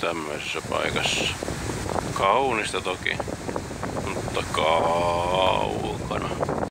tämmöisessä paikassa. Kaunista toki, mutta kaukana.